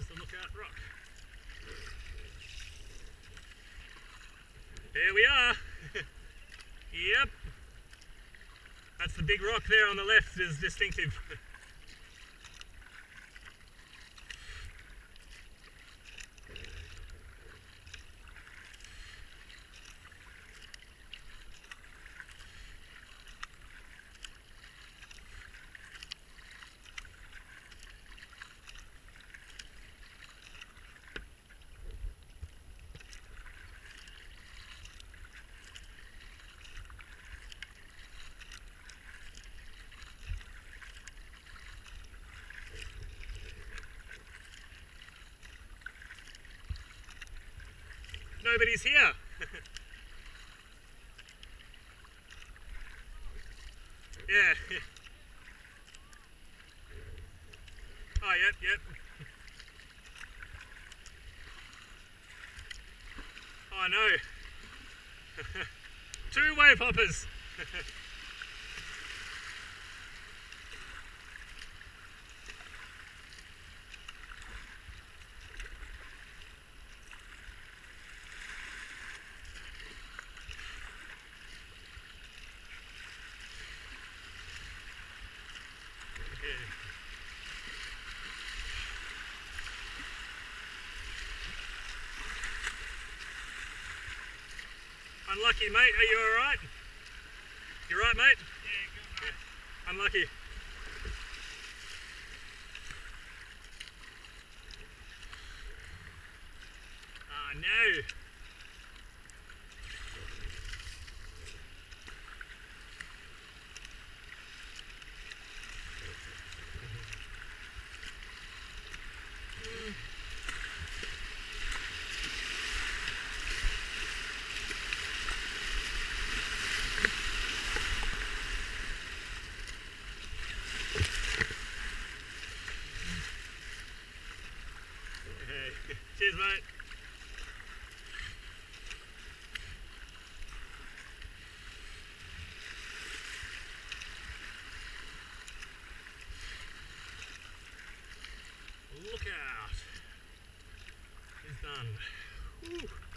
there's the lookout rock. Here we are. yep. That's the big rock there on the left is distinctive. Nobody's here. yeah. Oh, yep, yep. Oh no. Two wave hoppers. Unlucky, mate. Are you all right? You right, mate? Yeah, good mate. Unlucky. Ah, no. Cheers, mate. Look out. He's done. Whew.